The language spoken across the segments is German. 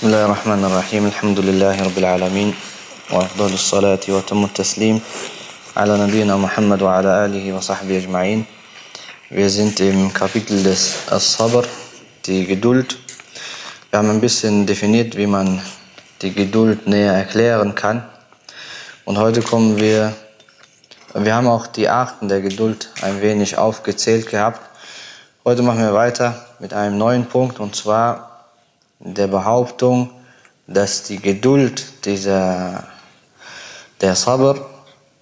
بسم الله الرحمن الرحيم الحمد لله رب العالمين وأفضل الصلاة وتم التسليم على نبينا Muhammad وعلى آله وصحبه أجمعين Wir sind im Kapitel des As-Sabr, die Geduld. Wir haben ein bisschen definiert, wie man die Geduld näher erklären kann. Und heute kommen wir, wir haben auch die Arten der Geduld ein wenig aufgezählt gehabt. Heute machen wir weiter mit einem neuen Punkt und zwar der Behauptung, dass die Geduld dieser, der Sabr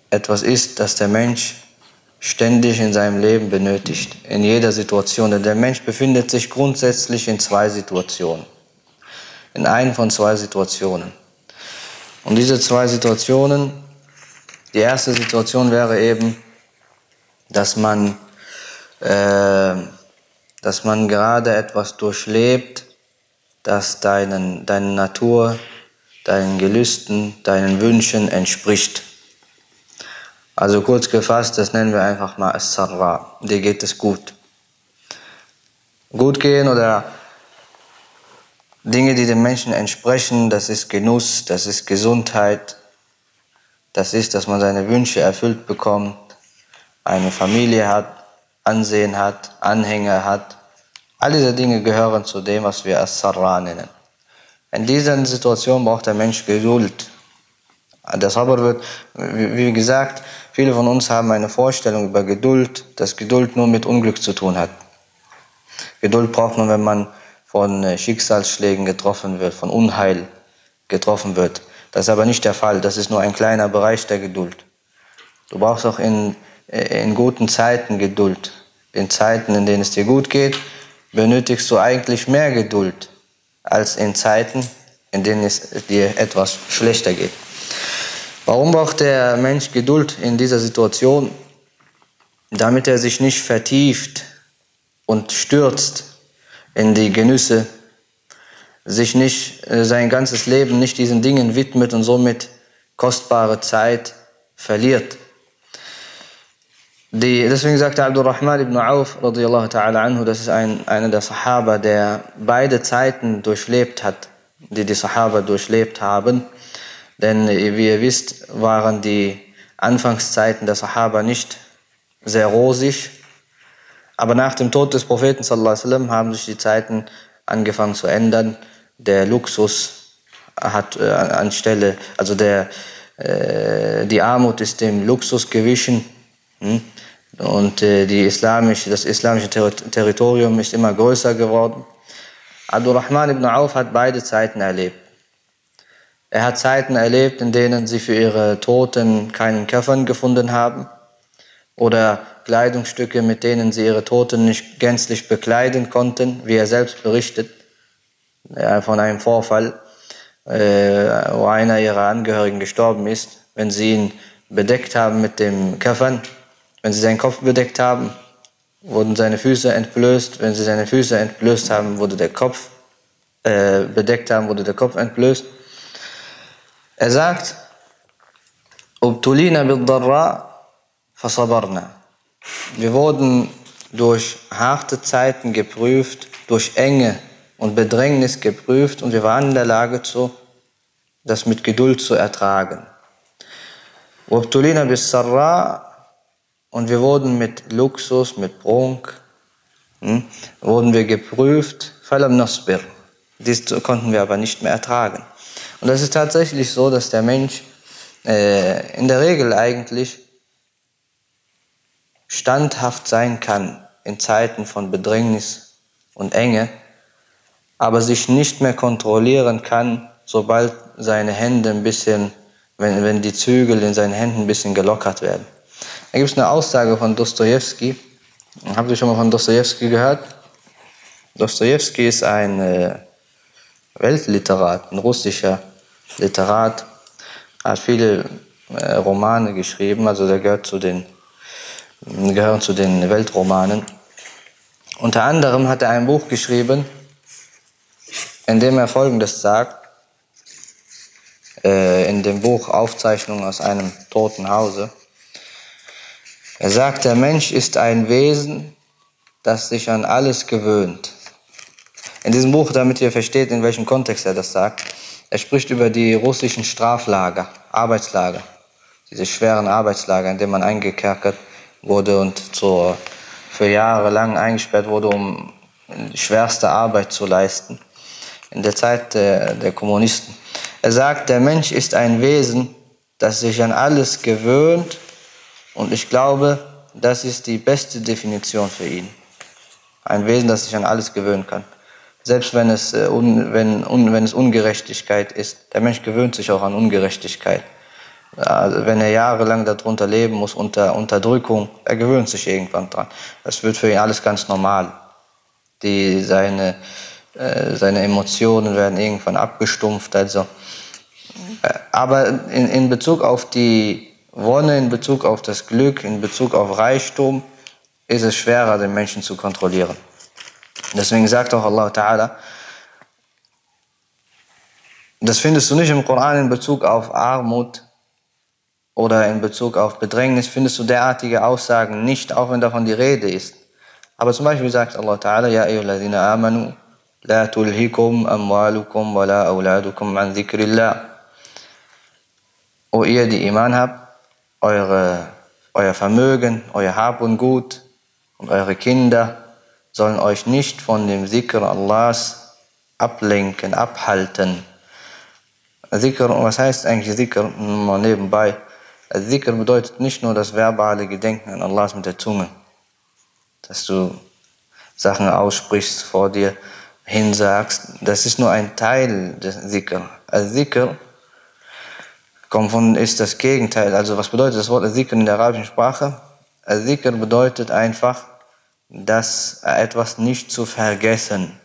etwas ist, das der Mensch ständig in seinem Leben benötigt, in jeder Situation. Denn der Mensch befindet sich grundsätzlich in zwei Situationen, in einer von zwei Situationen. Und diese zwei Situationen, die erste Situation wäre eben, dass man, äh, dass man gerade etwas durchlebt, das deinen, deiner Natur, deinen Gelüsten, deinen Wünschen entspricht. Also kurz gefasst, das nennen wir einfach mal As-Sarra. Dir geht es gut. Gut gehen oder Dinge, die dem Menschen entsprechen, das ist Genuss, das ist Gesundheit, das ist, dass man seine Wünsche erfüllt bekommt, eine Familie hat, Ansehen hat, Anhänger hat, All diese Dinge gehören zu dem, was wir als Sarra nennen. In dieser Situation braucht der Mensch Geduld. Der Sabr wird, wie gesagt, viele von uns haben eine Vorstellung über Geduld, dass Geduld nur mit Unglück zu tun hat. Geduld braucht man, wenn man von äh, Schicksalsschlägen getroffen wird, von Unheil getroffen wird. Das ist aber nicht der Fall. Das ist nur ein kleiner Bereich der Geduld. Du brauchst auch in, äh, in guten Zeiten Geduld. In Zeiten, in denen es dir gut geht, benötigst du eigentlich mehr Geduld als in Zeiten, in denen es dir etwas schlechter geht. Warum braucht der Mensch Geduld in dieser Situation? Damit er sich nicht vertieft und stürzt in die Genüsse, sich nicht äh, sein ganzes Leben nicht diesen Dingen widmet und somit kostbare Zeit verliert. Die, deswegen sagte Abdurrahman ibn Auf, ta'ala anhu, das ist ein, einer der Sahaba, der beide Zeiten durchlebt hat, die die Sahaba durchlebt haben. Denn wie ihr wisst, waren die Anfangszeiten der Sahaba nicht sehr rosig. Aber nach dem Tod des Propheten sallam, haben sich die Zeiten angefangen zu ändern. Der Luxus hat äh, anstelle, also der, äh, die Armut ist dem Luxus gewichen. Hm? Und äh, die islamische, das islamische Ter Territorium ist immer größer geworden. Abdurrahman ibn Auf hat beide Zeiten erlebt. Er hat Zeiten erlebt, in denen sie für ihre Toten keinen Köffern gefunden haben oder Kleidungsstücke, mit denen sie ihre Toten nicht gänzlich bekleiden konnten, wie er selbst berichtet ja, von einem Vorfall, äh, wo einer ihrer Angehörigen gestorben ist. Wenn sie ihn bedeckt haben mit dem Köffern, wenn sie seinen Kopf bedeckt haben, wurden seine Füße entblößt. Wenn sie seine Füße entblößt haben, wurde der Kopf äh, bedeckt haben, wurde der Kopf entblößt. Er sagt. Wir wurden durch harte Zeiten geprüft, durch Enge und Bedrängnis geprüft und wir waren in der Lage, zu, das mit Geduld zu ertragen. Ubtulina bis-sarra und wir wurden mit Luxus, mit Prunk, hm, wurden wir geprüft. Falam nasbir. Dies konnten wir aber nicht mehr ertragen. Und das ist tatsächlich so, dass der Mensch äh, in der Regel eigentlich standhaft sein kann in Zeiten von Bedrängnis und Enge, aber sich nicht mehr kontrollieren kann, sobald seine Hände ein bisschen, wenn, wenn die Zügel in seinen Händen ein bisschen gelockert werden. Da gibt es eine Aussage von Dostoevsky. Habt ihr schon mal von Dostoevsky gehört? Dostoevsky ist ein äh, Weltliterat, ein russischer Literat, hat viele äh, Romane geschrieben, also der gehört zu den, gehört zu den Weltromanen. Unter anderem hat er ein Buch geschrieben, in dem er Folgendes sagt, äh, in dem Buch Aufzeichnungen aus einem toten Hause. Er sagt, der Mensch ist ein Wesen, das sich an alles gewöhnt. In diesem Buch, damit ihr versteht, in welchem Kontext er das sagt, er spricht über die russischen Straflager, Arbeitslager, diese schweren Arbeitslager, in denen man eingekerkert wurde und zur, für Jahre lang eingesperrt wurde, um schwerste Arbeit zu leisten. In der Zeit der, der Kommunisten. Er sagt, der Mensch ist ein Wesen, das sich an alles gewöhnt und ich glaube, das ist die beste Definition für ihn. Ein Wesen, das sich an alles gewöhnen kann. Selbst wenn es, äh, un, wenn, un, wenn es Ungerechtigkeit ist. Der Mensch gewöhnt sich auch an Ungerechtigkeit. Also wenn er jahrelang darunter leben muss, unter Unterdrückung, er gewöhnt sich irgendwann dran. Das wird für ihn alles ganz normal. Die, seine, äh, seine Emotionen werden irgendwann abgestumpft. Also. Äh, aber in, in Bezug auf die Wonne, in Bezug auf das Glück, in Bezug auf Reichtum, ist es schwerer, den Menschen zu kontrollieren. Deswegen sagt auch Allah Ta'ala, das findest du nicht im Koran in Bezug auf Armut oder in Bezug auf Bedrängnis, findest du derartige Aussagen nicht, auch wenn davon die Rede ist. Aber zum Beispiel sagt Allah Ta'ala, Ja ayyuhalladhina amanu, la tulhikum amwalukum wa la awladukum an dhikrillah. O ihr, die Iman habt, eure, euer Vermögen, euer Hab und Gut und eure Kinder sollen euch nicht von dem Zikr Allahs ablenken, abhalten. Zikr, was heißt eigentlich Zikr? Mal nebenbei. Zikr bedeutet nicht nur das verbale Gedenken an Allahs mit der Zunge, dass du Sachen aussprichst, vor dir hinsagst. Das ist nur ein Teil des Zikr. Zikr kommt von, ist das Gegenteil. Also was bedeutet das Wort Zikr in der arabischen Sprache? Zikr bedeutet einfach, dass etwas nicht zu vergessen.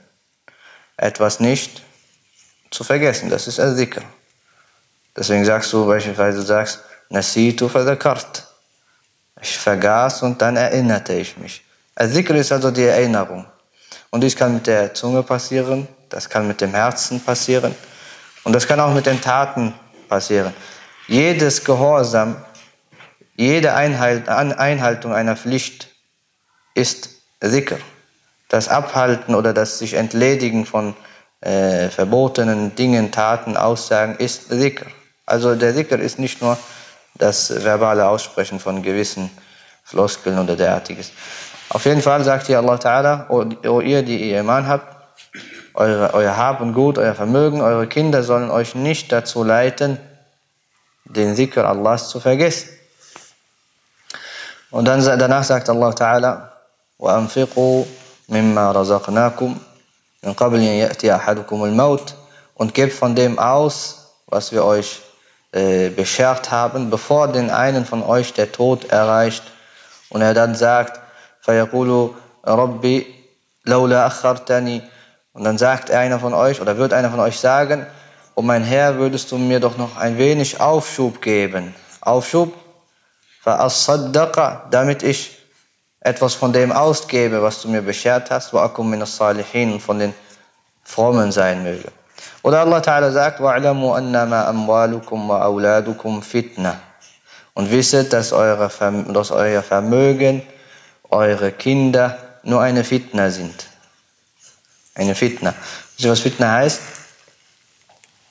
Etwas nicht zu vergessen, das ist Al-Dhikr. Deswegen sagst du beispielsweise, du sagst, Nasitu fadakart. Ich vergaß und dann erinnerte ich mich. Al-Dhikr ist also die Erinnerung. Und dies kann mit der Zunge passieren, das kann mit dem Herzen passieren und das kann auch mit den Taten passieren. Jedes Gehorsam, jede Einhaltung einer Pflicht ist Dhikr. Das Abhalten oder das sich entledigen von äh, verbotenen Dingen, Taten, Aussagen ist Dhikr. Also der Dhikr ist nicht nur das verbale Aussprechen von gewissen Floskeln oder derartiges. Auf jeden Fall sagt hier Allah Ta'ala, o, ihr, die ihr Iman habt, eure, euer Hab und Gut, euer Vermögen, eure Kinder sollen euch nicht dazu leiten, den Dhikr Allahs zu vergessen. Und dann, danach sagt Allah Ta'ala, وأنفقوا مما رزقناكم من قبل أن يأتي أحدكم الموت und gebt von dem aus, was wir euch äh, beschert haben, bevor den einen von euch der Tod erreicht und er dann sagt, فَيَقُولُ رَبِّ لَوْلَا أَخَّرْتَنِي und dann sagt einer von euch oder wird einer von euch sagen, oh mein Herr, würdest du mir doch noch ein wenig Aufschub geben. Aufschub, فَأَصَّدَّقَ, damit ich etwas von dem ausgebe, was du mir beschert hast, وَأَكُمْ مِنَ الصَّالِحِينَ von den Frommen sein möge. Oder Allah Ta'ala sagt, وَاعْلَمُوا أَنَّمَا أَمْوَالُكُمْ وَأَوْلَادُكُمْ فِتْنَةً Und wisset, dass, eure, dass euer Vermögen, eure Kinder nur eine Fitna sind. Eine Fitna. Wisst ihr, was Fitna heißt?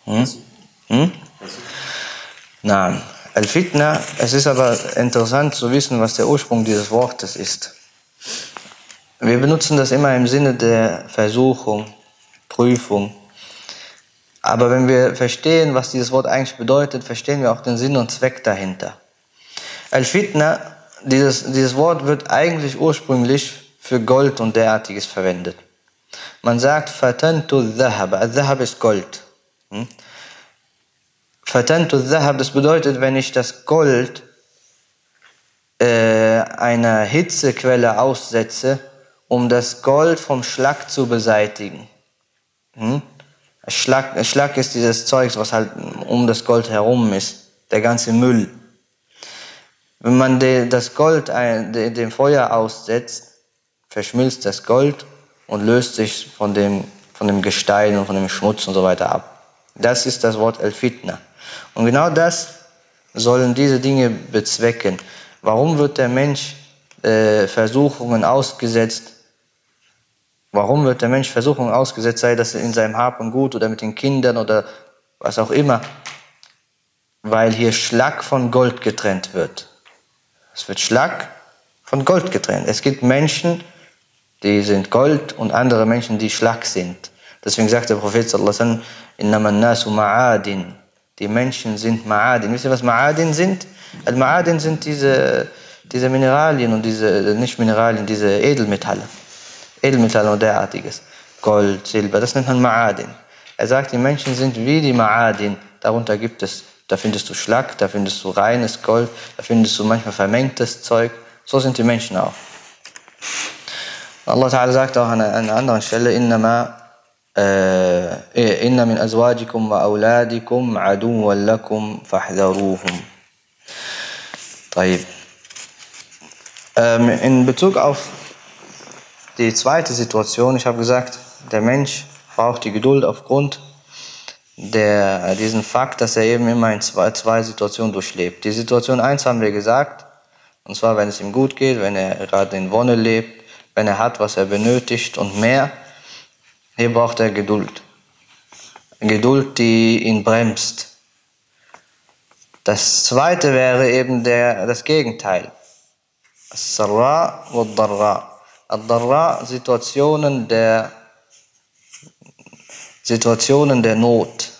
Hm? Hm? Nein. Al-Fitna, es ist aber interessant zu wissen, was der Ursprung dieses Wortes ist. Wir benutzen das immer im Sinne der Versuchung, Prüfung. Aber wenn wir verstehen, was dieses Wort eigentlich bedeutet, verstehen wir auch den Sinn und Zweck dahinter. Al-Fitna, dieses, dieses Wort wird eigentlich ursprünglich für Gold und derartiges verwendet. Man sagt Fatantu Dhahab. Dhahab ist Gold. Hm? Fatantu Dhahab, das bedeutet, wenn ich das Gold äh, einer Hitzequelle aussetze, um das Gold vom Schlag zu beseitigen. Hm? Schlag, Schlag ist dieses Zeug, was halt um das Gold herum ist, der ganze Müll. Wenn man de, das Gold ein, de, dem Feuer aussetzt, verschmilzt das Gold und löst sich von dem, von dem Gestein und von dem Schmutz und so weiter ab. Das ist das Wort El-Fitna. Und genau das sollen diese Dinge bezwecken. Warum wird der Mensch äh, Versuchungen ausgesetzt? Warum wird der Mensch Versuchung ausgesetzt, sei das in seinem Hab und Gut oder mit den Kindern oder was auch immer? Weil hier Schlag von Gold getrennt wird. Es wird Schlag von Gold getrennt. Es gibt Menschen, die sind Gold und andere Menschen, die Schlag sind. Deswegen sagt der Prophet sallallahu alaihi nasu ma'adin. Die Menschen sind Ma'adin. Wisst ihr, was Ma'adin sind? Al-Ma'adin sind diese, diese Mineralien und diese, nicht Mineralien, diese Edelmetalle. Edelmetalle und derartiges. Gold, Silber, das nennt man Ma'adin. Er sagt, die Menschen sind wie die Ma'adin. Darunter gibt es, da findest du Schlag, da findest du reines Gold, da findest du manchmal vermengtes Zeug. So sind die Menschen auch. Allah Ta'ala sagt auch an einer anderen Stelle, innama إن من أزواجكم وأولادكم عدوا لكم فاحذروهم. طيب. In Bezug auf die zweite Situation, ich habe gesagt, der Mensch braucht die Geduld aufgrund der, diesen Fakt, dass er eben immer in zwei, zwei Situationen durchlebt. Die Situation 1 haben wir gesagt, und zwar, wenn es ihm gut geht, wenn er gerade in Wonne lebt, wenn er hat, was er benötigt und mehr. Hier braucht er Geduld. Geduld, die ihn bremst. Das zweite wäre eben der, das Gegenteil. As-Sarra wa Darra. Ad-Darra, Situationen der, Situationen der Not.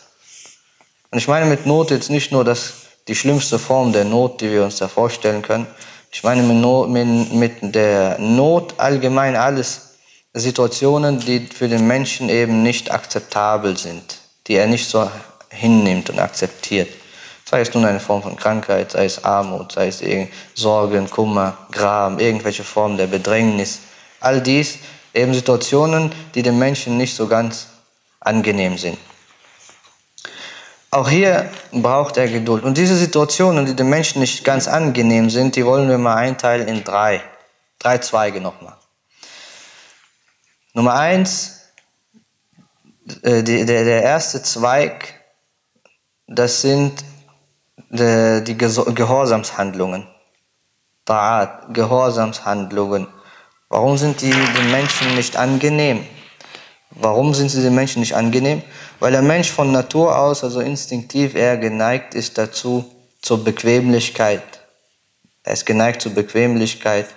Und ich meine mit Not jetzt nicht nur das, die schlimmste Form der Not, die wir uns da vorstellen können. Ich meine mit, mit, mit der Not allgemein alles Situationen, die für den Menschen eben nicht akzeptabel sind, die er nicht so hinnimmt und akzeptiert. Sei es nun eine Form von Krankheit, sei es Armut, sei es Sorgen, Kummer, Gram, irgendwelche Formen der Bedrängnis. All dies eben Situationen, die dem Menschen nicht so ganz angenehm sind. Auch hier braucht er Geduld. Und diese Situationen, die dem Menschen nicht ganz angenehm sind, die wollen wir mal einteilen in drei. Drei Zweige nochmal. Nummer eins, äh, der, der erste Zweig, das sind die, die Gehorsamshandlungen. Ta'at, Gehorsamshandlungen. Warum sind die den Menschen nicht angenehm? Warum sind sie den Menschen nicht angenehm? Weil der Mensch von Natur aus, also instinktiv, eher geneigt ist dazu, zur Bequemlichkeit. Er ist geneigt zur Bequemlichkeit.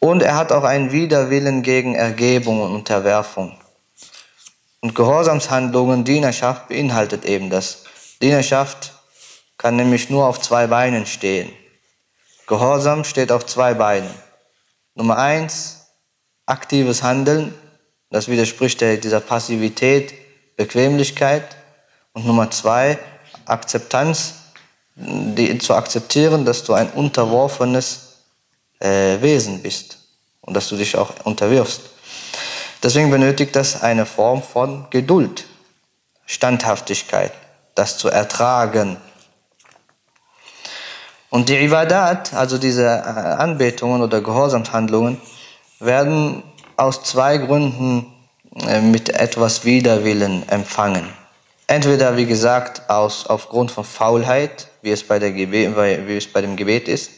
Und er hat auch einen Widerwillen gegen Ergebung und Unterwerfung. Und Gehorsamshandlungen, Dienerschaft beinhaltet eben das. Dienerschaft kann nämlich nur auf zwei Beinen stehen. Gehorsam steht auf zwei Beinen. Nummer eins, aktives Handeln. Das widerspricht dieser Passivität, Bequemlichkeit. Und Nummer zwei, Akzeptanz, die, zu akzeptieren, dass du ein unterworfenes äh, Wesen bist und dass du dich auch unterwirfst. Deswegen benötigt das eine Form von Geduld, Standhaftigkeit, das zu ertragen, und die Ibadat, also diese äh, Anbetungen oder Gehorsamshandlungen, werden aus zwei Gründen äh, mit etwas Widerwillen empfangen. Entweder, wie gesagt, aus, aufgrund von Faulheit, wie es, bei der Gebet, wie es bei dem Gebet ist,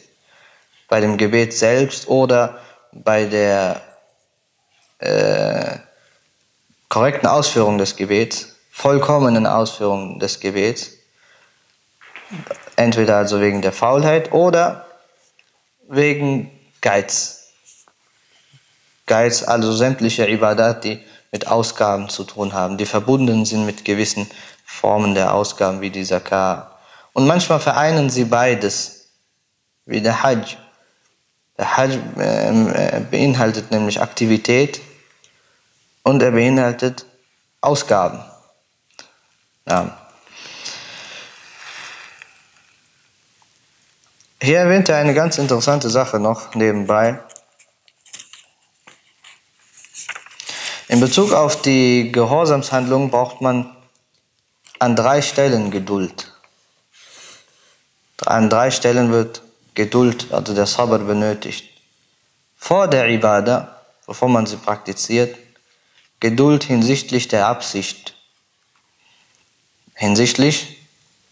bei dem Gebet selbst oder bei der äh, korrekten Ausführung des Gebets, vollkommenen Ausführung des Gebets. Entweder also wegen der Faulheit oder wegen Geiz. Geiz, also sämtliche Ibadat, die mit Ausgaben zu tun haben, die verbunden sind mit gewissen Formen der Ausgaben wie die Zakah. Und manchmal vereinen sie beides, wie der Hajj. Der Hajj ähm, äh, beinhaltet nämlich Aktivität und er beinhaltet Ausgaben. Ja. Hier erwähnt er eine ganz interessante Sache noch nebenbei. In Bezug auf die Gehorsamshandlung braucht man an drei Stellen Geduld. An drei Stellen wird Geduld, also der Sabr benötigt. Vor der Ibadah, bevor man sie praktiziert, Geduld hinsichtlich der Absicht. Hinsichtlich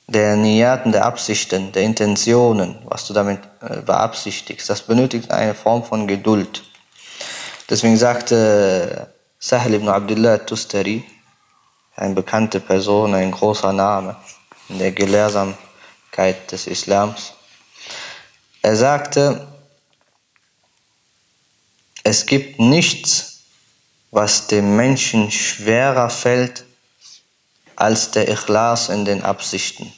der Niyaten, der Absichten, der Intentionen, was du damit äh, beabsichtigst, das benötigt eine Form von Geduld. Deswegen sagte Sahel ibn Abdullah Tustari, eine bekannte Person, ein großer Name in der Gelehrsamkeit des Islams. Er sagte, es gibt nichts, was dem Menschen schwerer fällt als der Ikhlas in den Absichten.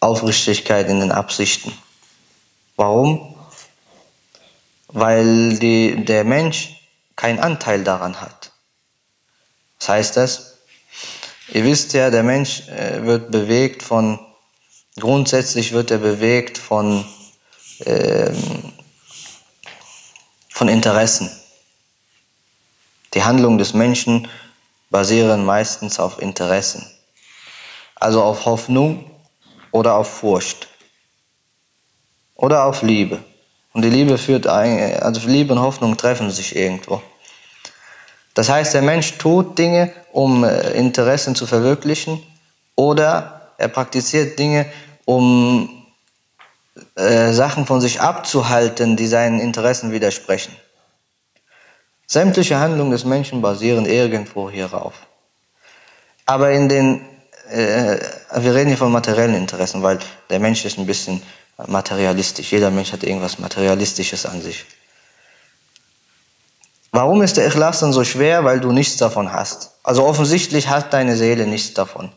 Aufrichtigkeit in den Absichten. Warum? Weil die, der Mensch keinen Anteil daran hat. Was heißt das? Ihr wisst ja, der Mensch äh, wird bewegt von, grundsätzlich wird er bewegt von, ähm, von Interessen. Die Handlungen des Menschen basieren meistens auf Interessen. Also auf Hoffnung oder auf Furcht. Oder auf Liebe. Und die Liebe führt, also Liebe und Hoffnung treffen sich irgendwo. Das heißt, der Mensch tut Dinge, um äh, Interessen zu verwirklichen, oder er praktiziert Dinge, um äh, Sachen von sich abzuhalten, die seinen Interessen widersprechen. Sämtliche Handlungen des Menschen basieren irgendwo hierauf. Aber in den, äh, wir reden hier von materiellen Interessen, weil der Mensch ist ein bisschen materialistisch. Jeder Mensch hat irgendwas Materialistisches an sich. Warum ist der Ikhlas dann so schwer? Weil du nichts davon hast. Also offensichtlich hat deine Seele nichts davon.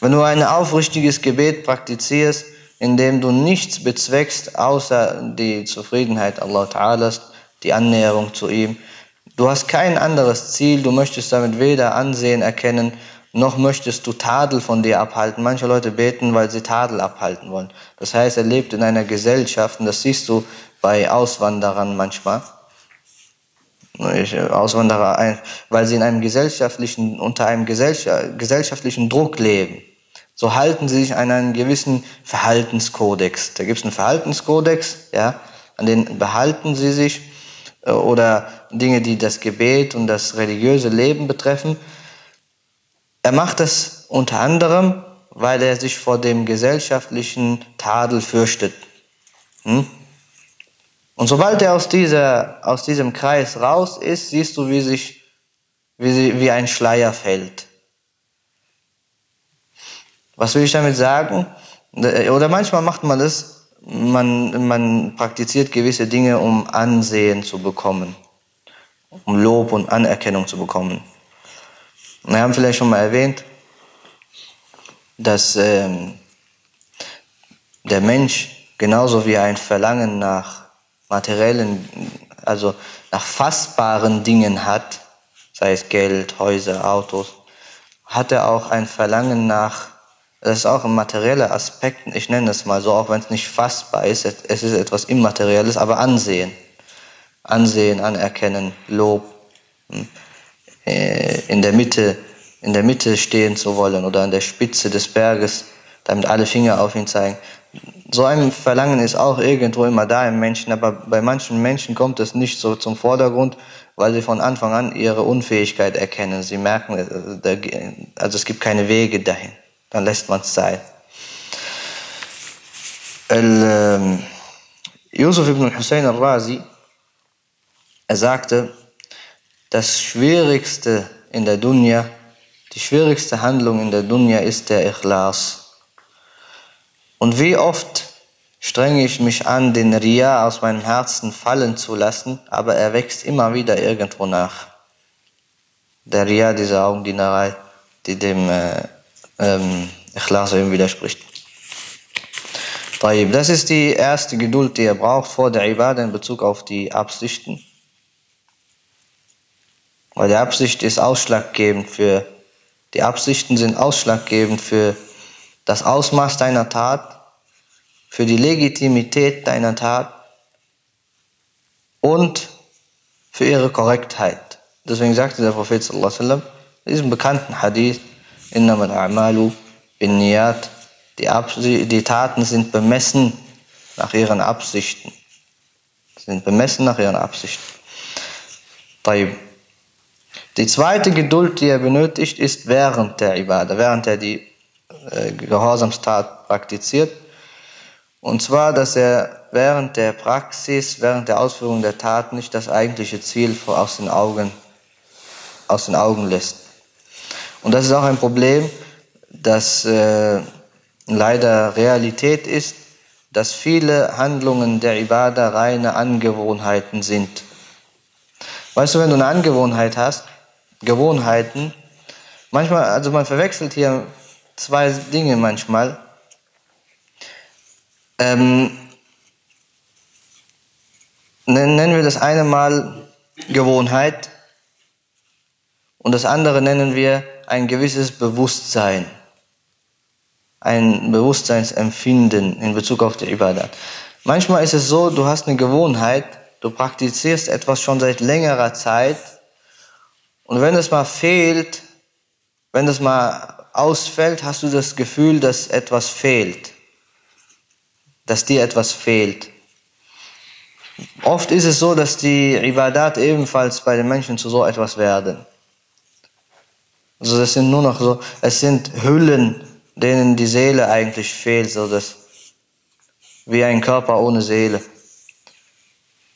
Wenn du ein aufrichtiges Gebet praktizierst, in dem du nichts bezweckst, außer die Zufriedenheit Allah Ta'ala, die Annäherung zu ihm, du hast kein anderes Ziel, du möchtest damit weder Ansehen erkennen, noch möchtest du Tadel von dir abhalten. Manche Leute beten, weil sie Tadel abhalten wollen. Das heißt, er lebt in einer Gesellschaft, und das siehst du bei Auswanderern manchmal. Auswanderer, weil sie in einem gesellschaftlichen, unter einem gesellschaftlichen Druck leben. So halten sie sich an einen gewissen Verhaltenskodex. Da gibt es einen Verhaltenskodex, ja, an den behalten sie sich, äh, oder Dinge, die das Gebet und das religiöse Leben betreffen. Er macht das unter anderem, weil er sich vor dem gesellschaftlichen Tadel fürchtet. Hm? Und sobald er aus, dieser, aus diesem Kreis raus ist, siehst du, wie sich wie, sie, wie ein Schleier fällt. Was will ich damit sagen? Oder manchmal macht man das, man, man praktiziert gewisse Dinge, um Ansehen zu bekommen, um Lob und Anerkennung zu bekommen. Wir haben vielleicht schon mal erwähnt, dass ähm, der Mensch genauso wie ein Verlangen nach materiellen, also nach fassbaren Dingen hat, sei es Geld, Häuser, Autos, hat er auch ein Verlangen nach, das ist auch ein materieller Aspekt, ich nenne es mal so, auch wenn es nicht fassbar ist, es ist etwas Immaterielles, aber Ansehen. Ansehen, Anerkennen, Lob. Hm. Äh, in der Mitte, in der Mitte stehen zu wollen oder an der Spitze des Berges, damit alle Finger auf ihn zeigen. So ein Verlangen ist auch irgendwo immer da im Menschen, aber bei manchen Menschen kommt es nicht so zum Vordergrund, weil sie von Anfang an ihre Unfähigkeit erkennen. Sie merken, äh, also es gibt keine Wege dahin. Dann lässt man es sein. Ähm, Yusuf ibn Hussein al-Razi, er sagte, das Schwierigste in der Dunya, die schwierigste Handlung in der Dunya ist der Ikhlas. Und wie oft strenge ich mich an, den Ria aus meinem Herzen fallen zu lassen, aber er wächst immer wieder irgendwo nach. Der Ria, diese Augendienerei, die dem äh, ähm, Ikhlas eben widerspricht. Das ist die erste Geduld, die er braucht vor der Ibadah in Bezug auf die Absichten. Weil die Absicht ist ausschlaggebend für, die Absichten sind ausschlaggebend für das Ausmaß deiner Tat, für die Legitimität deiner Tat und für ihre Korrektheit. Deswegen sagte der Prophet in diesem bekannten Hadith, Innama al-A'malu binniyat. Die, die Taten sind bemessen nach ihren Absichten. Sind bemessen nach ihren Absichten. Die zweite Geduld, die er benötigt, ist während der Ibadah, während er die äh, Gehorsamstat praktiziert. Und zwar, dass er während der Praxis, während der Ausführung der Tat nicht das eigentliche Ziel aus den Augen, aus den Augen lässt. Und das ist auch ein Problem, das äh, leider Realität ist, dass viele Handlungen der Ibadah reine Angewohnheiten sind. Weißt du, wenn du eine Angewohnheit hast, Gewohnheiten, manchmal, also man verwechselt hier zwei Dinge manchmal. Ähm, nennen wir das eine Mal Gewohnheit und das andere nennen wir ein gewisses Bewusstsein, ein Bewusstseinsempfinden in Bezug auf die Ibadat. Manchmal ist es so, du hast eine Gewohnheit, du praktizierst etwas schon seit längerer Zeit und wenn es mal fehlt, wenn es mal ausfällt, hast du das Gefühl, dass etwas fehlt, dass dir etwas fehlt. Oft ist es so, dass die Ibadat ebenfalls bei den Menschen zu so etwas werden. Also das sind nur noch so, es sind Hüllen, denen die Seele eigentlich fehlt, so dass wie ein Körper ohne Seele.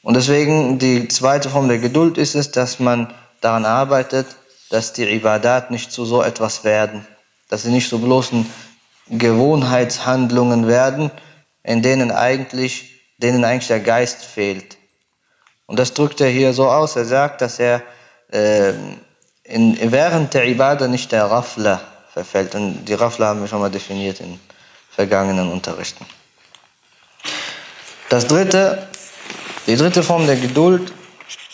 Und deswegen die zweite Form der Geduld ist es, dass man daran arbeitet, dass die Ibadat nicht zu so etwas werden dass sie nicht so bloßen Gewohnheitshandlungen werden, in denen eigentlich, denen eigentlich der Geist fehlt. Und das drückt er hier so aus. Er sagt, dass er äh, in, während der Ibadah nicht der Rafla verfällt. Und die Rafla haben wir schon mal definiert in vergangenen Unterrichten. Das dritte, die dritte Form der Geduld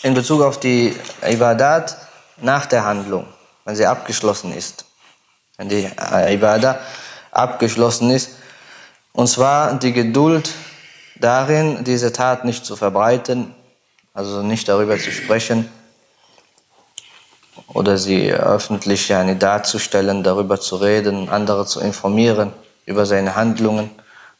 in Bezug auf die Ibadat nach der Handlung, wenn sie abgeschlossen ist wenn die Ibadah abgeschlossen ist. Und zwar die Geduld darin, diese Tat nicht zu verbreiten, also nicht darüber zu sprechen oder sie öffentlich yani, darzustellen, darüber zu reden, andere zu informieren über seine Handlungen.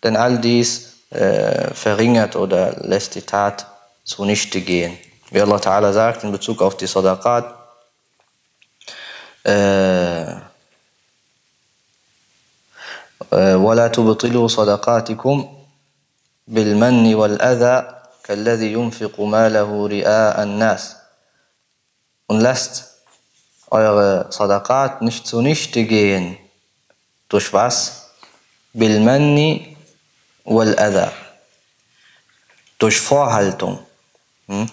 Denn all dies äh, verringert oder lässt die Tat zunichte gehen. Wie Allah Ta'ala sagt in Bezug auf die Sadaqat, äh, ولا تبطلوا صدقاتكم بالمن والأذى كالذي ينفق ماله رئاء الناس und lasst eure Sadaqat nicht zunichte gehen. Durch was? Bilmanni wal adha. Durch Vorhaltung. Hm?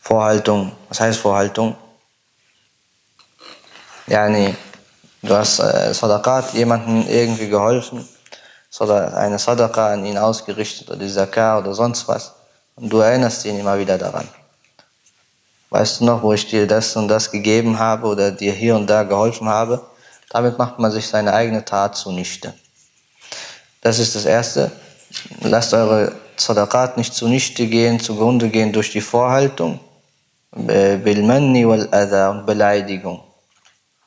Vorhaltung. Was heißt Vorhaltung? Yani, Du hast äh, Sadaqat jemandem irgendwie geholfen, eine Sadaqa an ihn ausgerichtet oder die Zakah oder sonst was. Und du erinnerst ihn immer wieder daran. Weißt du noch, wo ich dir das und das gegeben habe oder dir hier und da geholfen habe? Damit macht man sich seine eigene Tat zunichte. Das ist das Erste. Lasst eure Sadaqat nicht zunichte gehen, zugrunde gehen durch die Vorhaltung, Bilmanni wal Adha und Beleidigung.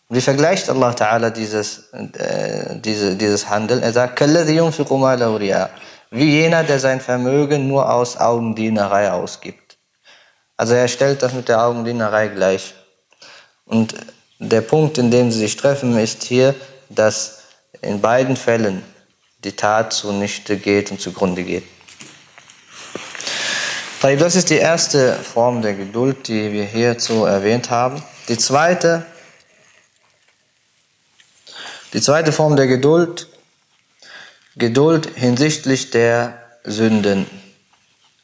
Wie vergleicht Allah Ta'ala dieses, äh, diese, dieses Handeln? Er sagt, wie jener, der sein Vermögen nur aus Augendienerei ausgibt. Also er stellt das mit der Augendienerei gleich. Und der Punkt, in dem sie sich treffen, ist hier, dass in beiden Fällen die Tat zunichte geht und zugrunde geht. Das ist die erste Form der Geduld, die wir hierzu erwähnt haben. Die zweite die zweite Form der Geduld, Geduld hinsichtlich der Sünden.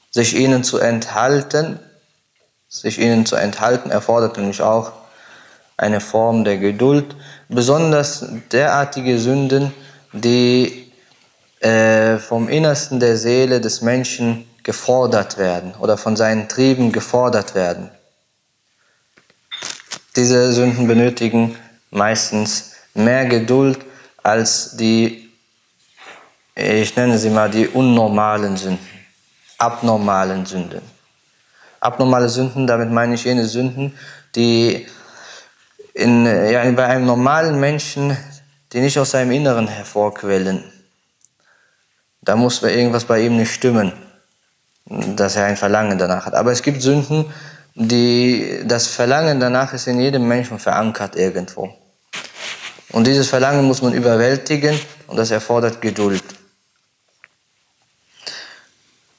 Sich ihnen zu enthalten, sich ihnen zu enthalten, erfordert nämlich auch eine Form der Geduld, besonders derartige Sünden, die äh, vom Innersten der Seele des Menschen gefordert werden oder von seinen Trieben gefordert werden. Diese Sünden benötigen meistens mehr Geduld als die, ich nenne sie mal die unnormalen Sünden, abnormalen Sünden. Abnormale Sünden, damit meine ich jene Sünden, die in, ja, bei einem normalen Menschen, die nicht aus seinem Inneren hervorquellen. Da muss irgendwas bei ihm nicht stimmen, dass er ein Verlangen danach hat. Aber es gibt Sünden, die, das Verlangen danach ist in jedem Menschen verankert irgendwo. Und dieses Verlangen muss man überwältigen und das erfordert Geduld.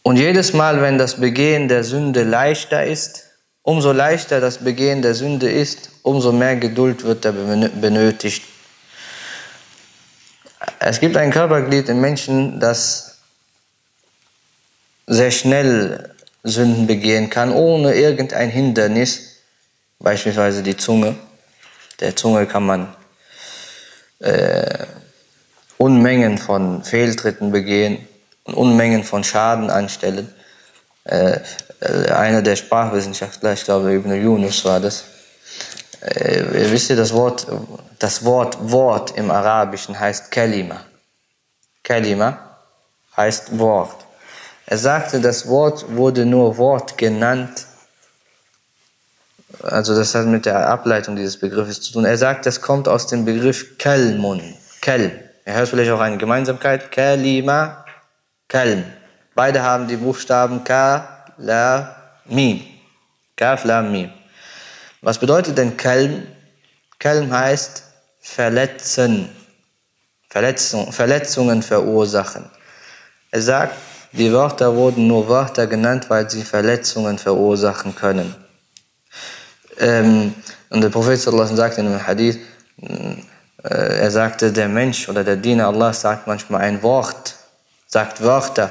Und jedes Mal, wenn das Begehen der Sünde leichter ist, umso leichter das Begehen der Sünde ist, umso mehr Geduld wird er benötigt. Es gibt ein Körperglied im Menschen, das sehr schnell Sünden begehen kann, ohne irgendein Hindernis, beispielsweise die Zunge. Der Zunge kann man äh, Unmengen von Fehltritten begehen Unmengen von Schaden anstellen. Äh, äh, einer der Sprachwissenschaftler, ich glaube Ibn Yunus war das, äh, wisst ihr, das Wort, das Wort Wort im Arabischen heißt Kalima. Kalima heißt Wort. Er sagte, das Wort wurde nur Wort genannt. Also das hat mit der Ableitung dieses Begriffes zu tun. Er sagt, das kommt aus dem Begriff Kalmun. Kal. Er hört vielleicht auch eine Gemeinsamkeit. Kalima, Kalm. Beide haben die Buchstaben Ka, La, Mim. Kaf, La, Mim. Was bedeutet denn Kalm? Kalm heißt verletzen, Verletzung, Verletzungen verursachen. Er sagt, die Wörter wurden nur Wörter genannt, weil sie Verletzungen verursachen können. Ähm, und der Prophet sagt in einem Hadith, äh, er sagte, der Mensch oder der Diener Allah sagt manchmal ein Wort, sagt Wörter,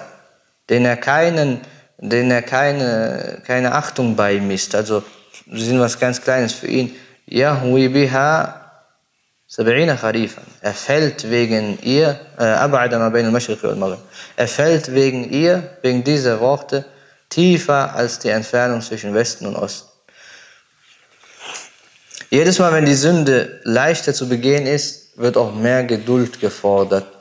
denen er, keinen, denen er keine, keine Achtung beimisst. Also sie sind was ganz Kleines für ihn. Er fällt wegen ihr, wal Maghrib. Er fällt wegen ihr, wegen dieser Worte, tiefer als die Entfernung zwischen Westen und Osten. Jedes Mal, wenn die Sünde leichter zu begehen ist, wird auch mehr Geduld gefordert.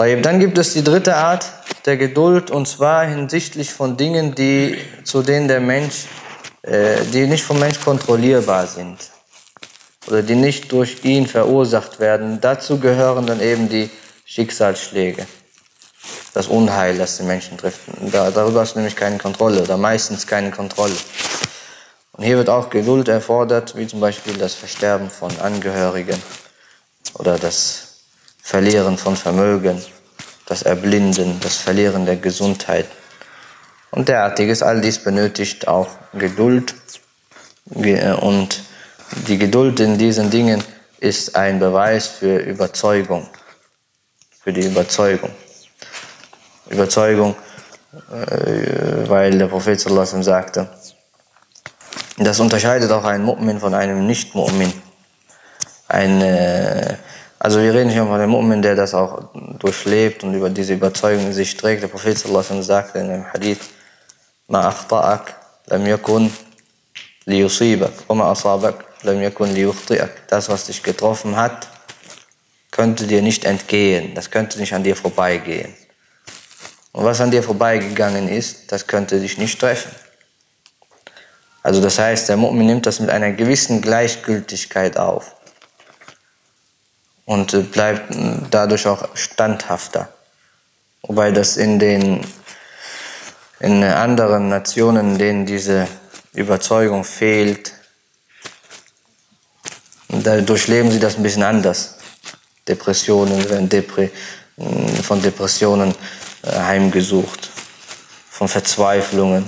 Dann gibt es die dritte Art der Geduld, und zwar hinsichtlich von Dingen, die, zu denen der Mensch, äh, die nicht vom Mensch kontrollierbar sind oder die nicht durch ihn verursacht werden. Dazu gehören dann eben die Schicksalsschläge, das Unheil, das die Menschen trifft. Da, darüber du nämlich keine Kontrolle oder meistens keine Kontrolle. Und hier wird auch Geduld erfordert, wie zum Beispiel das Versterben von Angehörigen oder das Verlieren von Vermögen, das Erblinden, das Verlieren der Gesundheit. Und derartiges, all dies benötigt auch Geduld und die Geduld in diesen Dingen ist ein Beweis für Überzeugung, für die Überzeugung. Überzeugung, äh, weil der Prophet sallallahu sagte, das unterscheidet auch einen Mu'min von einem Nicht-Mu'min. Ein, äh, also wir reden hier von einem Mu'min, der das auch durchlebt und über diese Überzeugung sich trägt. Der Prophet sallallahu sagte in einem Hadith, Ma akhta'ak lam yakun liyusibak, wa ma asabak das, was dich getroffen hat, könnte dir nicht entgehen, das könnte nicht an dir vorbeigehen. Und was an dir vorbeigegangen ist, das könnte dich nicht treffen. Also das heißt, der Mu'min nimmt das mit einer gewissen Gleichgültigkeit auf und bleibt dadurch auch standhafter. Wobei das in den in anderen Nationen, denen diese Überzeugung fehlt, da durchleben sie das ein bisschen anders. Depressionen werden Depre mm, von Depressionen äh, heimgesucht, von Verzweiflungen,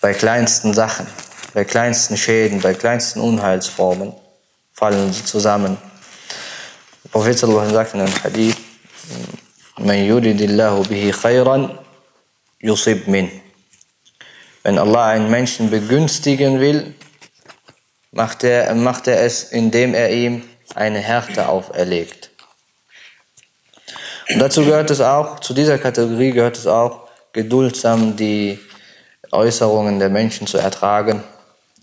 bei kleinsten Sachen, bei kleinsten Schäden, bei kleinsten Unheilsformen fallen sie zusammen. Prophet sagt in einem Hadith, Man yuridillahu bihi khayran yusib min. Wenn Allah einen Menschen begünstigen will, macht er, macht er es, indem er ihm eine Härte auferlegt. Und dazu gehört es auch, zu dieser Kategorie gehört es auch, geduldsam die Äußerungen der Menschen zu ertragen,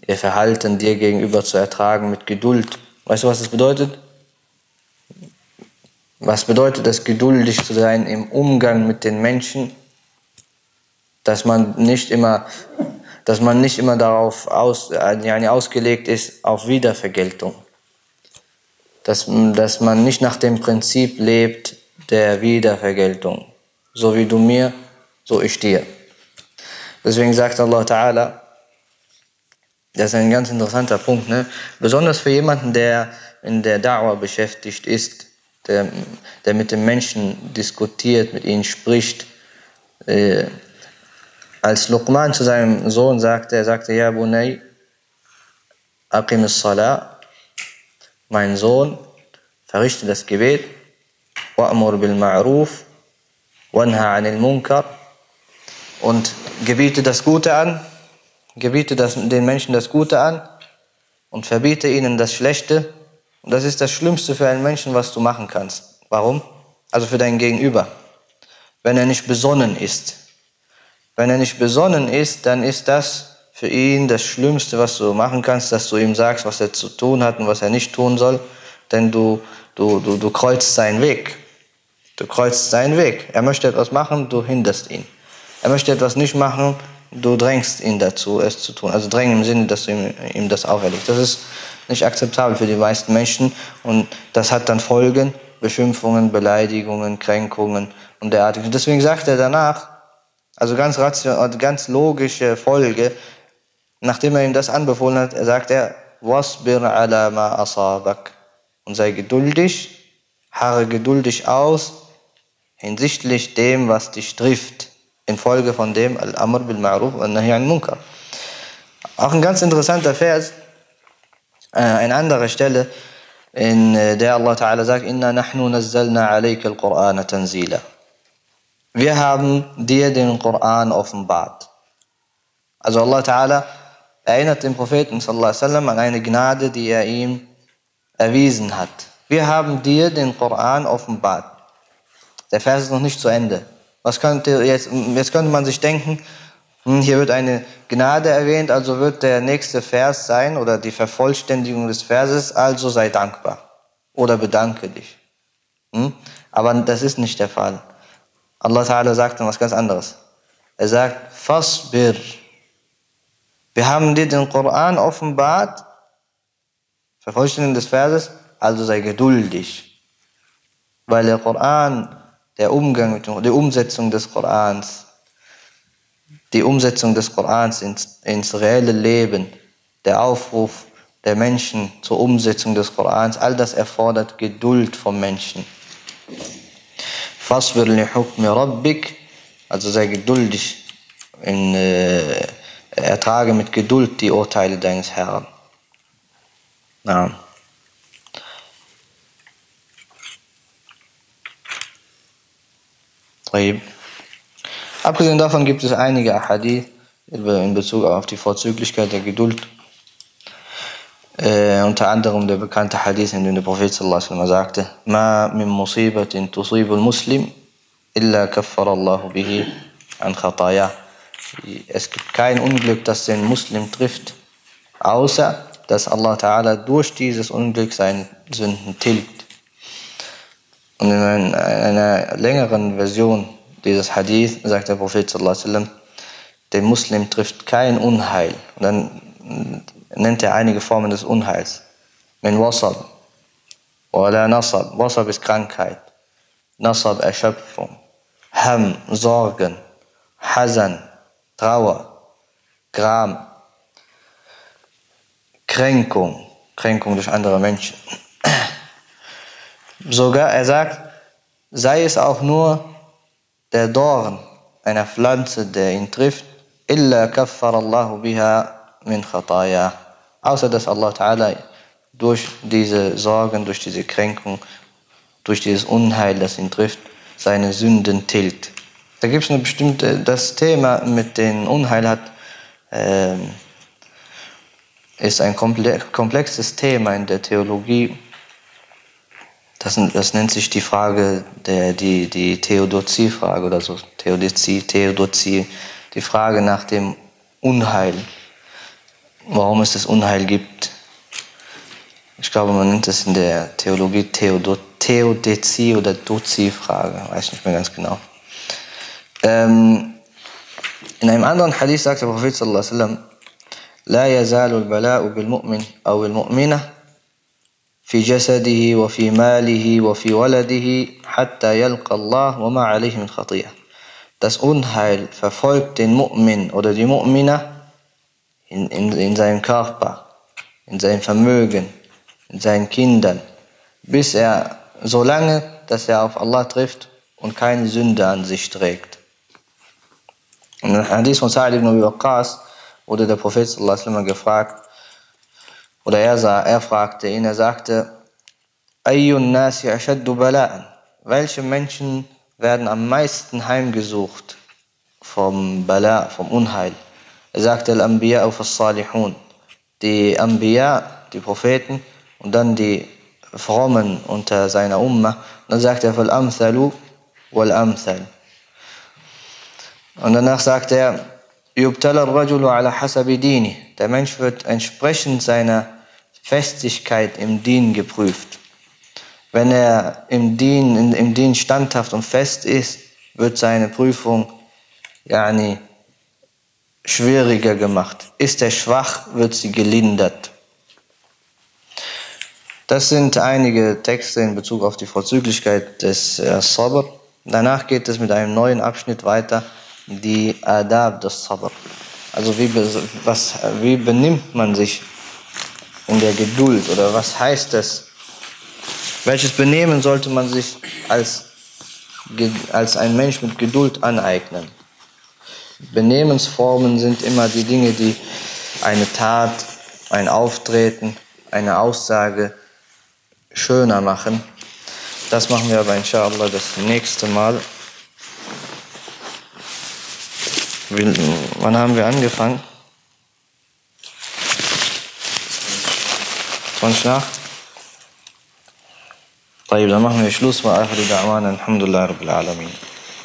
ihr Verhalten dir gegenüber zu ertragen mit Geduld. Weißt du, was das bedeutet? Was bedeutet es, geduldig zu sein im Umgang mit den Menschen? Dass man nicht immer dass man nicht immer darauf aus, äh, ausgelegt ist auf Wiedervergeltung. Dass, dass man nicht nach dem Prinzip lebt der Wiedervergeltung. So wie du mir, so ich dir. Deswegen sagt Allah Ta'ala, das ist ein ganz interessanter Punkt, ne? besonders für jemanden, der in der Da'wah beschäftigt ist, der, der mit den Menschen diskutiert, mit ihnen spricht, Äh, als Luqman zu seinem Sohn sagte, er sagte, Ja Bunay, Aqim salah mein Sohn, verrichte das Gebet, wa'mur bil ma'ruf, wanha anil munkar und gebiete das Gute an, gebiete das, den Menschen das Gute an und verbiete ihnen das Schlechte. Und das ist das Schlimmste für einen Menschen, was du machen kannst. Warum? Also für dein Gegenüber. Wenn er nicht besonnen ist. Wenn er nicht besonnen ist, dann ist das für ihn das Schlimmste, was du machen kannst, dass du ihm sagst, was er zu tun hat und was er nicht tun soll. Denn du, du, du, du kreuzt seinen Weg. Du kreuzt seinen Weg. Er möchte etwas machen, du hinderst ihn. Er möchte etwas nicht machen, du drängst ihn dazu, es zu tun. Also drängen im Sinne, dass du ihm, ihm das auferlegst. Das ist nicht akzeptabel für die meisten Menschen und das hat dann Folgen, Beschimpfungen, Beleidigungen, Kränkungen und derartiges. Deswegen sagt er danach, also ganz, ration, ganz logische Folge, nachdem er ihm das anbefohlen hat, sagt er, wasbir ala ma asabak und sei geduldig, harre geduldig aus hinsichtlich dem, was dich trifft, infolge von dem Al-Amr bil Ma'ruf und Nahi an Munkar. Auch ein ganz interessanter Vers, äh, eine andere Stelle, in der Allah Ta'ala sagt, Inna nahnu nazzalna alayka al-Qur'ana tanzila. Wir haben dir den Koran offenbart. Also Allah Ta'ala erinnert den Propheten wasallam an eine Gnade, die er ihm erwiesen hat. Wir haben dir den Koran offenbart. Der Vers ist noch nicht zu Ende. Was könnte jetzt, jetzt könnte man sich denken, hm, hier wird eine Gnade erwähnt, also wird der nächste Vers sein oder die Vervollständigung des Verses, also sei dankbar oder bedanke dich. Hm? Aber das ist nicht der Fall. Allah Ta'ala sagt dann was ganz anderes. Er sagt, Fasbir. Wir haben dir den Koran offenbart, Vervollständigung des Verses, also sei geduldig. Weil der Koran, der Umgang mit die Umsetzung des Korans, die Umsetzung des Korans ins, ins reelle Leben, der Aufruf der Menschen zur Umsetzung des Korans, all das erfordert Geduld vom Menschen. Fasbir li hukmi rabbik, also sei geduldig, in, äh, ertrage mit Geduld die Urteile deines Herrn. Na. Abgesehen davon gibt es einige Ahadith in Bezug auf die Vorzüglichkeit der Geduld. Äh, unter anderem der bekannte Hadith, in dem der Prophet sagte, Ma min musibatin tusibu muslim illa kaffara Allahu bihi an khataya. Es gibt kein Unglück, das den Muslim trifft, außer dass Allah Ta'ala durch dieses Unglück seine Sünden tilgt. Und in einer längeren Version dieses Hadith sagt der Prophet sallallahu alaihi wasallam, den Muslim trifft kein Unheil. Und dann nennt er einige Formen des Unheils. Min wasab oder nasab. Wasab ist Krankheit. Nasab Erschöpfung. Ham Sorgen. Hasan Trauer. Gram. Kränkung. Kränkung durch andere Menschen. Sogar, er sagt, sei es auch nur der Dorn einer Pflanze, der ihn trifft, illa kaffar Allahu biha min khataya. Außer dass Allah Ta'ala durch diese Sorgen, durch diese Kränkung, durch dieses Unheil, das ihn trifft, seine Sünden tilgt. Da gibt es eine bestimmte, das Thema mit dem Unheil hat, äh, ist ein komplexes Thema in der Theologie. Das, das nennt sich die Frage, der, die, die Theodozie-Frage oder so. Theodozie, Theodozie, die Frage nach dem Unheil. Warum es das Unheil gibt. Ich glaube, man nennt das in der Theologie Theodozie oder Dozie-Frage. Weiß nicht mehr ganz genau. Ähm, in einem anderen Hadith sagt der Prophet sallallahu alaihi wasallam, لا يزال البلاء بالمؤمن أو المؤمنة في جسده وفي ماله وفي ولده حتى يلقى الله وما عليه من خطيئة. Das Unheil verfolgt den Mu'min oder die Mu'mina in, in, in seinem Körper, in seinem Vermögen, in seinen Kindern, bis er so lange, dass er auf Allah trifft und keine Sünde an sich trägt. In der Hadith von Sa'id ibn Abi Waqqas wurde der Prophet sallallahu alaihi wasallam gefragt, oder er, sah, er fragte ihn, er sagte. Welche Menschen werden am meisten heimgesucht vom Bala, vom Unheil? Er sagte. Die Anbiya, die Propheten, und dann die Frommen unter seiner Umma. Und dann sagt er. Und danach sagt er. Der Mensch wird entsprechend seiner Festigkeit im Dien geprüft. Wenn er im Dien, im Dien standhaft und fest ist, wird seine Prüfung yani, schwieriger gemacht. Ist er schwach, wird sie gelindert. Das sind einige Texte in Bezug auf die Vorzüglichkeit des äh, Sabr. Danach geht es mit einem neuen Abschnitt weiter die Adab des Sabr. Also wie, was, wie benimmt man sich in der Geduld oder was heißt das? Welches Benehmen sollte man sich als, als ein Mensch mit Geduld aneignen? Benehmensformen sind immer die Dinge, die eine Tat, ein Auftreten, eine Aussage schöner machen. Das machen wir aber inshallah das nächste Mal. Wann haben wir angefangen? تونسنا طيب لما هم يشلوس وآخر دعوانا الحمد لله رب العالمين.